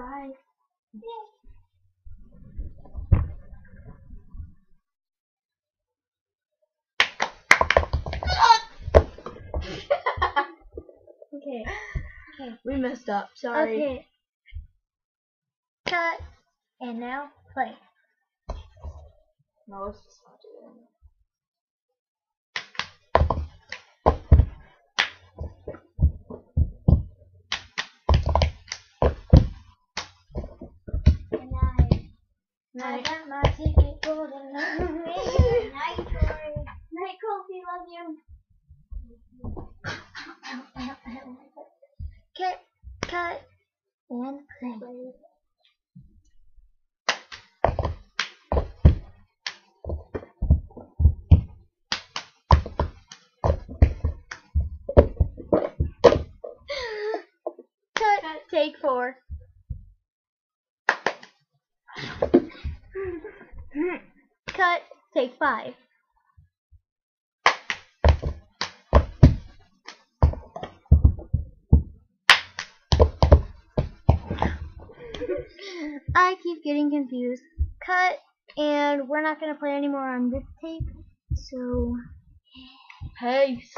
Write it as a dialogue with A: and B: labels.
A: Bye. Okay. Okay.
B: We messed up. Sorry.
A: Okay. Cut. And now play.
B: No, let's just not do it.
A: I got my ticket for the. Night. Night, Kofi. Love you. Cut. Cut. And play. Cut.
B: Take four.
A: Cut. Take five. I keep getting confused. Cut. And we're not going to play anymore on this tape. So.
B: Peace.